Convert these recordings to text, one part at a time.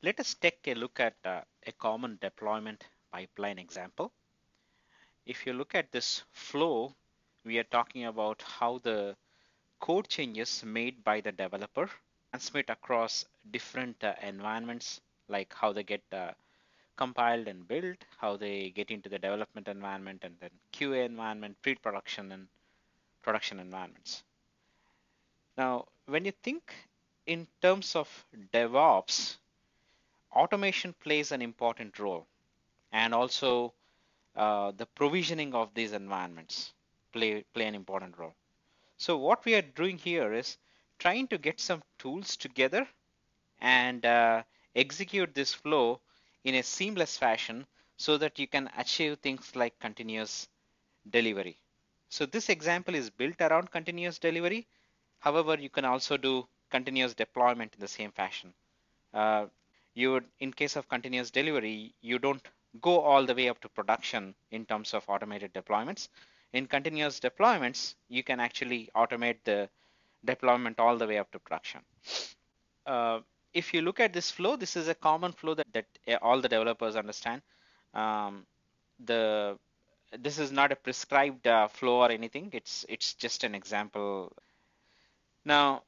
Let us take a look at uh, a common deployment pipeline example. If you look at this flow, we are talking about how the code changes made by the developer transmit across different uh, environments, like how they get uh, compiled and built, how they get into the development environment and then QA environment, pre-production and production environments. Now, when you think in terms of DevOps, automation plays an important role and also uh, the provisioning of these environments play, play an important role. So what we are doing here is trying to get some tools together and uh, execute this flow in a seamless fashion so that you can achieve things like continuous delivery. So this example is built around continuous delivery. However, you can also do continuous deployment in the same fashion. Uh, you would, in case of continuous delivery, you don't go all the way up to production in terms of automated deployments. In continuous deployments, you can actually automate the deployment all the way up to production. Uh, if you look at this flow, this is a common flow that, that uh, all the developers understand. Um, the this is not a prescribed uh, flow or anything. It's it's just an example. Now,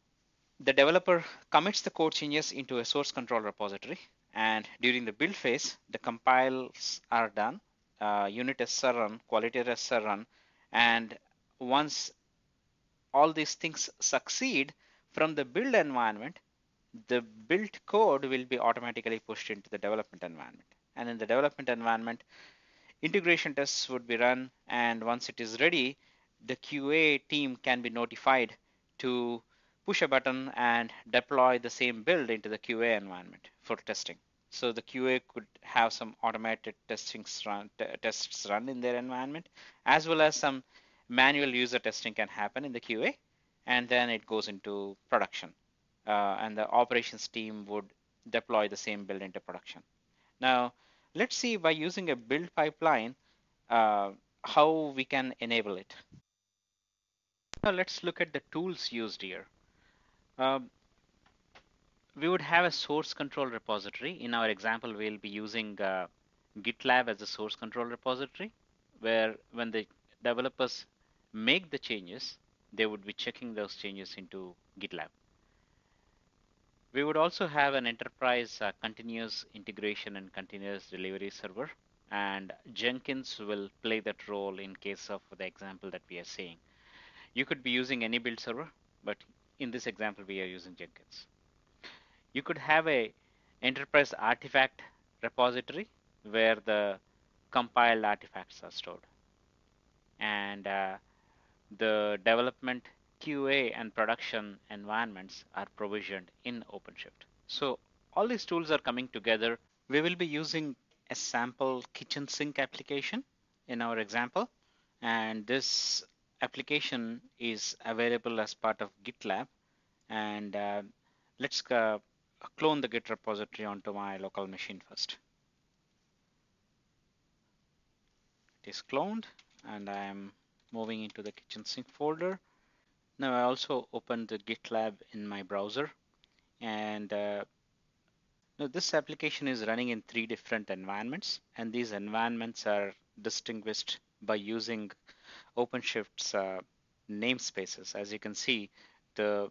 the developer commits the code changes into a source control repository, and during the build phase, the compiles are done, uh, unit tests are run, quality tests are run, and once all these things succeed from the build environment, the built code will be automatically pushed into the development environment. And in the development environment, integration tests would be run. And once it is ready, the QA team can be notified to push a button and deploy the same build into the QA environment for testing. So the QA could have some automated testing run, tests run in their environment, as well as some manual user testing can happen in the QA, and then it goes into production. Uh, and the operations team would deploy the same build into production. Now, let's see by using a build pipeline, uh, how we can enable it. Now let's look at the tools used here. Um, we would have a source control repository. In our example, we'll be using uh, GitLab as a source control repository, where when the developers make the changes, they would be checking those changes into GitLab. We would also have an enterprise uh, continuous integration and continuous delivery server, and Jenkins will play that role in case of the example that we are seeing. You could be using any build server, but in this example, we are using Jenkins. You could have a enterprise artifact repository where the compiled artifacts are stored. And uh, the development QA and production environments are provisioned in OpenShift. So all these tools are coming together. We will be using a sample kitchen sink application in our example. And this application is available as part of GitLab. And uh, let's uh, clone the Git repository onto my local machine first. It is cloned and I am moving into the kitchen sink folder. Now I also opened the GitLab in my browser and uh, now this application is running in three different environments and these environments are distinguished by using OpenShift's uh, namespaces. As you can see, the,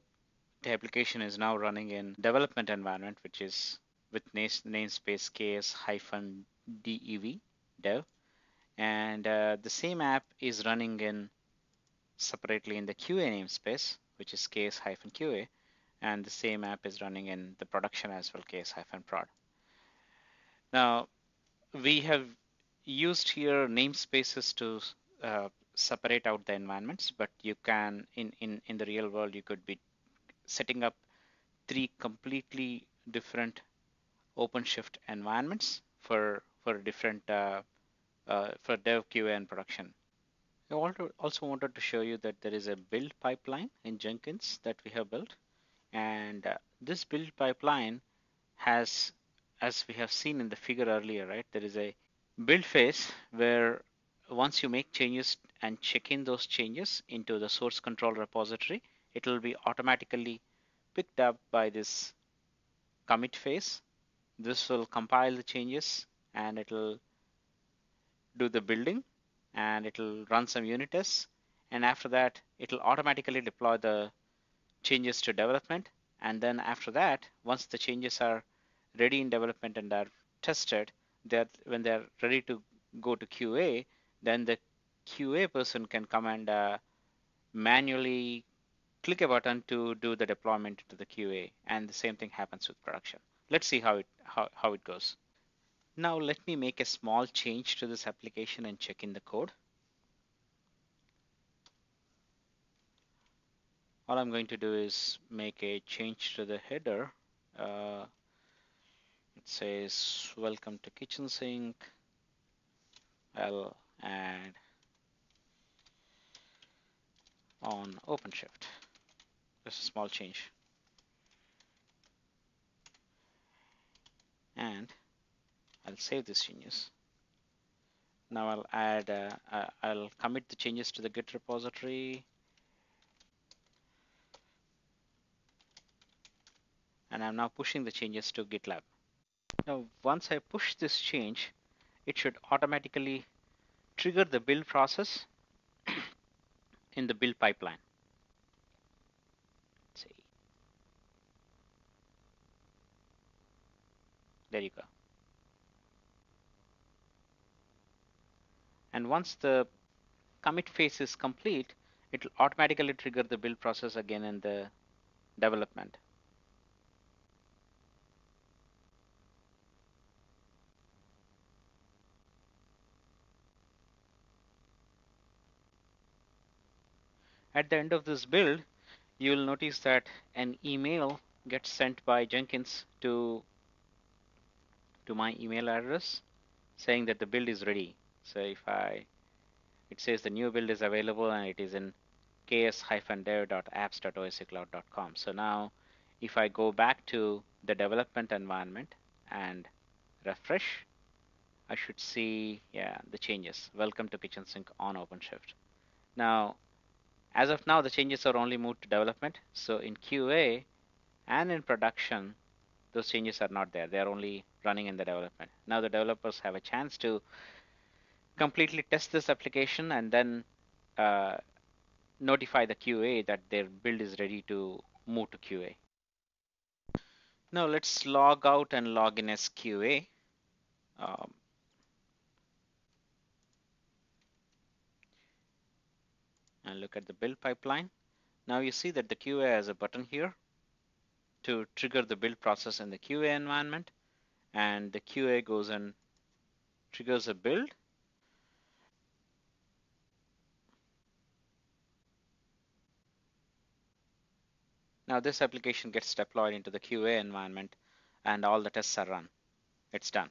the application is now running in development environment, which is with namespace ks-dev dev and uh, the same app is running in separately in the QA namespace, which is ks-qa, and the same app is running in the production as well, ks-prod. Now, we have used here namespaces to uh, separate out the environments, but you can, in, in, in the real world, you could be setting up three completely different OpenShift environments for, for different uh, uh, for dev, QA, and production. I also wanted to show you that there is a build pipeline in Jenkins that we have built. And uh, this build pipeline has, as we have seen in the figure earlier, right, there is a build phase where once you make changes and check in those changes into the source control repository, it will be automatically picked up by this commit phase. This will compile the changes and it'll do the building and it'll run some unit tests. And after that it'll automatically deploy the changes to development. And then after that once the changes are ready in development and are tested that when they're ready to go to QA then the QA person can come and uh, manually click a button to do the deployment to the QA and the same thing happens with production. Let's see how it how, how it goes. Now let me make a small change to this application and check in the code. All I'm going to do is make a change to the header. Uh, it says welcome to kitchen sink. I'll add on OpenShift. Just a small change. And I'll save these changes. Now I'll add, uh, uh, I'll commit the changes to the Git repository. And I'm now pushing the changes to GitLab. Now, once I push this change, it should automatically trigger the build process in the build pipeline. Let's see. There you go. And once the commit phase is complete, it will automatically trigger the build process again in the development. At the end of this build, you will notice that an email gets sent by Jenkins to, to my email address saying that the build is ready. So if I, it says the new build is available and it is in ks-dev.apps.oscloud.com. So now if I go back to the development environment and refresh, I should see, yeah, the changes. Welcome to Kitchen Sink on OpenShift. Now, as of now, the changes are only moved to development. So in QA and in production, those changes are not there. They are only running in the development. Now the developers have a chance to completely test this application and then uh, notify the QA that their build is ready to move to QA. Now let's log out and log in as QA. Um, and look at the build pipeline. Now you see that the QA has a button here to trigger the build process in the QA environment and the QA goes and triggers a build Now this application gets deployed into the QA environment and all the tests are run. It's done.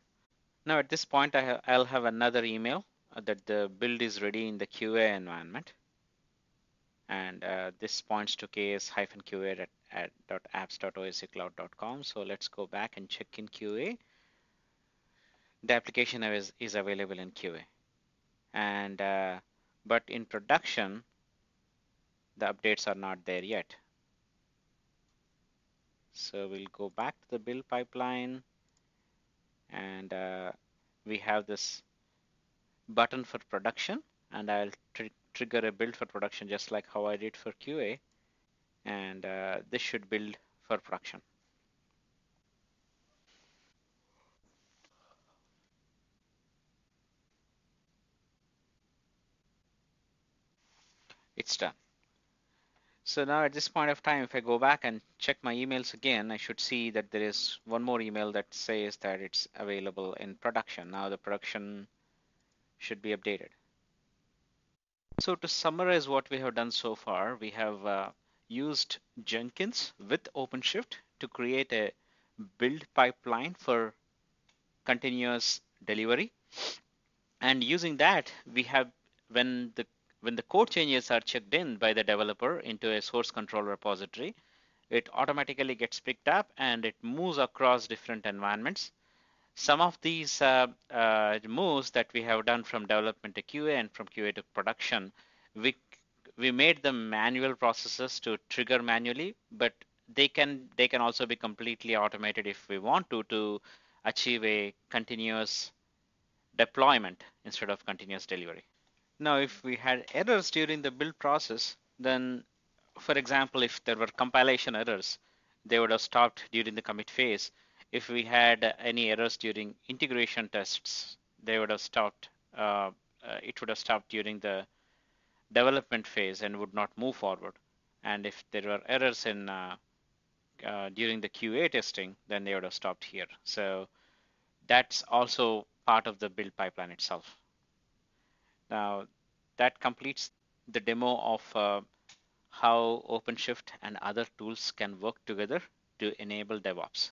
Now at this point I will have another email that the build is ready in the QA environment and uh, this points to ks-qa at, at apps.oscloud.com. So let's go back and check in QA. The application is, is available in QA. And uh, but in production, the updates are not there yet. So we'll go back to the build pipeline and uh, we have this button for production and I'll trigger a build for production just like how I did for QA and uh, this should build for production. It's done. So now at this point of time, if I go back and check my emails again, I should see that there is one more email that says that it's available in production. Now the production should be updated. So to summarize what we have done so far, we have uh, used Jenkins with OpenShift to create a build pipeline for continuous delivery. And using that, we have when the when the code changes are checked in by the developer into a source control repository, it automatically gets picked up and it moves across different environments some of these uh, uh, moves that we have done from development to QA and from QA to production, we we made them manual processes to trigger manually, but they can they can also be completely automated if we want to to achieve a continuous deployment instead of continuous delivery. Now, if we had errors during the build process, then for example, if there were compilation errors, they would have stopped during the commit phase. If we had any errors during integration tests, they would have stopped. Uh, uh, it would have stopped during the development phase and would not move forward. And if there were errors in uh, uh during the QA testing, then they would have stopped here. So that's also part of the build pipeline itself. Now that completes the demo of uh, how OpenShift and other tools can work together to enable DevOps.